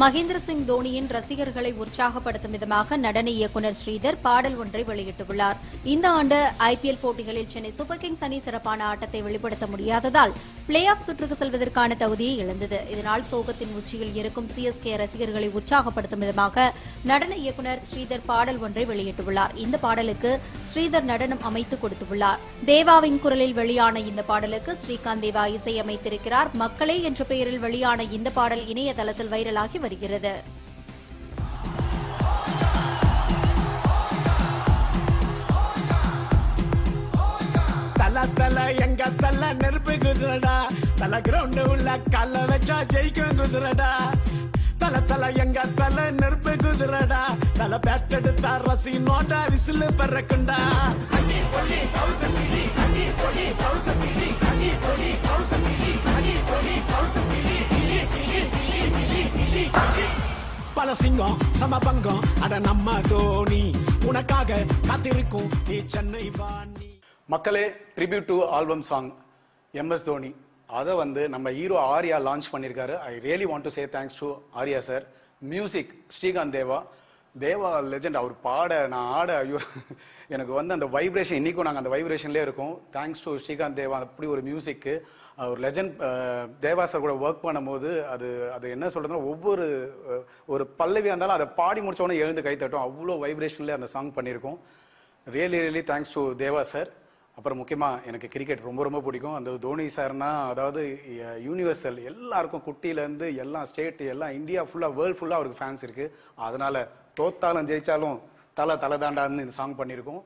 மகேந்திர சிங் தோனியின் ரசிகர்களை உற்சாகப்படுத்தும் விதமாக நடன இயக்குநர் ஸ்ரீதர் பாடல் ஒன்றை வெளியிட்டுள்ளார். இந்த ஆண்டு ஐபிஎல் போட்டிகளில் சென்னை சூப்பர் கிங்ஸ் அணி சிறப்பான ஆட்டத்தை வெளிப்படுத்த முடியாததால் பிளே ஆஃப் சுற்றுக்கு செல்வதற்கான தகுதியை இழந்தது. இதனால் சோகத்தின் உச்சியில் இருக்கும் சிஎஸ்கே ரசிகர்களை உற்சாகப்படுத்தும் விதமாக நடன இயக்குநர் ஸ்ரீதர் பாடல் ஒன்றை வெளியிட்டுள்ளார். இந்த பாடலுக்கு ஸ்ரீதர் நடனம் அமைத்து கொடுத்துள்ளார். தேவாவின் குரலில் வெளியான இந்த பாடலுக்கு ஸ்ரீகாந்த் தேவா இசையமைத்திருக்கிறார். மக்களே என்ற பெயரில் வெளியான இந்த பாடல் இணையதளத்தில் வைரலாகி வருகிறது. தல தல எங்க தல நெருப்பு குதிரடா. தல கிரவுண்ட் உள்ள கல்ல வச்சா ஜெயிக்கும் குதிரடா. தல தல எங்க தல நெருப்பு குதிரடா. தல பேட் எடுத்தா ரசி நோட்டா விசில் பறக்குண்டா அடி பொலி தௌசண்ட் மில்லி அடி தௌசண்ட் பல சிங்கம் சமபங்கம் அட நம்ம தோனி உனக்காக காத்திருக்கும் நீ சென்னை வாணி. மக்களே tribute to album song M S Dhoni அதை வந்து நம்ம ஹீரோ ஆர்யா லான்ச் பண்ணியிருக்காரு I really want to say thanks to Arya sir music Srikanth Deva Deva legend அவர் பாட நான் ஆட ஐயோ எனக்கு வந்து அந்த வைப்ரேஷன் இன்னைக்கும் நாங்கள் அந்த வைப்ரேஷன்லேயே இருக்கோம். தேங்க்ஸ் டு ஸ்ரீகாந்த் தேவா அப்படி ஒரு மியூசிக்கு அவர் லெஜண்ட் தேவா சார் கூட ஒர்க் பண்ணும்போது அது அது என்ன சொல்கிறதுனா ஒவ்வொரு ஒரு பல்லவியாக இருந்தாலும் அதை பாடி முடித்தோடனே எழுந்து கை தட்டும் அவ்வளோ வைப்ரேஷன்லேயே அந்த சாங் பண்ணியிருக்கோம். Really really thanks to Deva sir அப்புறம் முக்கியமாக எனக்கு கிரிக்கெட் ரொம்ப ரொம்ப பிடிக்கும். அந்த தோனி சார்னா அதாவது யூனிவர்சல் எல்லாருக்கும் குட்டியிலேருந்து எல்லா ஸ்டேட் எல்லாம் இந்தியா ஃபுல்லாக வேர்ல்ட் ஃபுல்லாக அவருக்கு ஃபேன்ஸ் இருக்குது அதனால் தோத்தாலும் ஜெயித்தாலும் தலை தலை தாண்டான்னு இந்த சாங் பண்ணியிருக்கோம்.